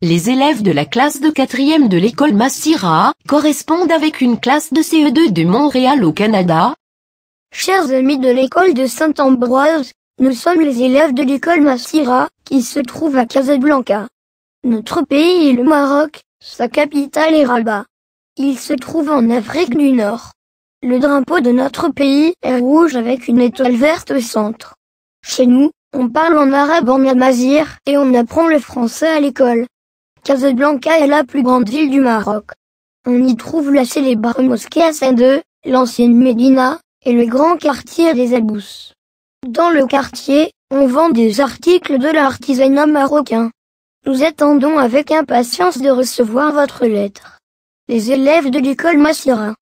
Les élèves de la classe de quatrième de l'école Massira correspondent avec une classe de CE2 de Montréal au Canada. Chers amis de l'école de Saint-Ambroise, nous sommes les élèves de l'école Massira, qui se trouve à Casablanca. Notre pays est le Maroc, sa capitale est Rabat. Il se trouve en Afrique du Nord. Le drapeau de notre pays est rouge avec une étoile verte au centre. Chez nous, on parle en arabe en amazir et on apprend le français à l'école. Casablanca est la plus grande ville du Maroc. On y trouve la célèbre mosquée Hassan II, l'ancienne Médina, et le grand quartier des Abous. Dans le quartier, on vend des articles de l'artisanat marocain. Nous attendons avec impatience de recevoir votre lettre. Les élèves de l'école Massira.